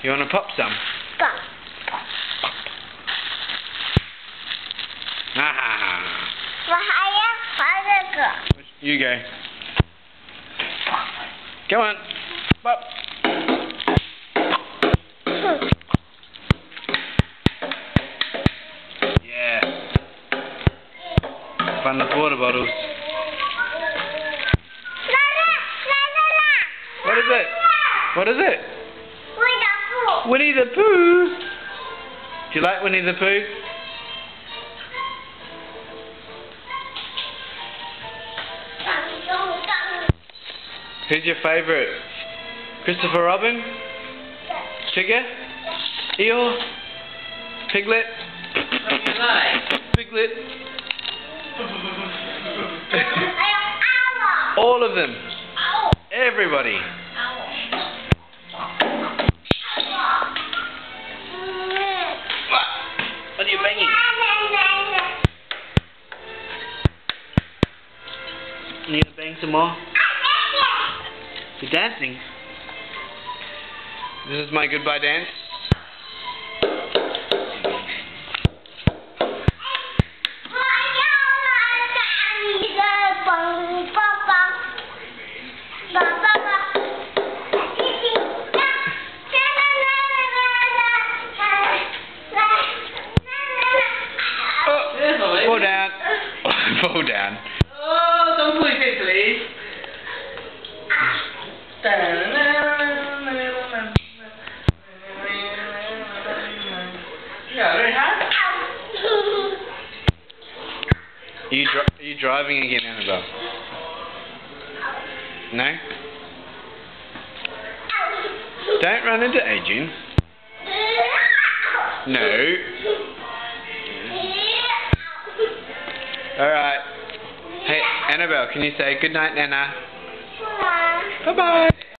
You want to pop some? Pop. pop, pop. Ah. You go. Come on. Pop. yeah. Find the water bottles. What is it? What is it? Winnie the Pooh. Do you like Winnie the Pooh? Who's your favourite? Christopher Robin? Tigger? Eel? Piglet? Piglet? All of them. Everybody. Need some more? You're dancing. This is my goodbye dance. Oh, Careful, down. fall down. Oh, don't push it, Are you, are you driving again, Annabelle? No? Don't run into Adrian. No. Alright. Hey, Annabelle, can you say good night, Nana? Bye bye.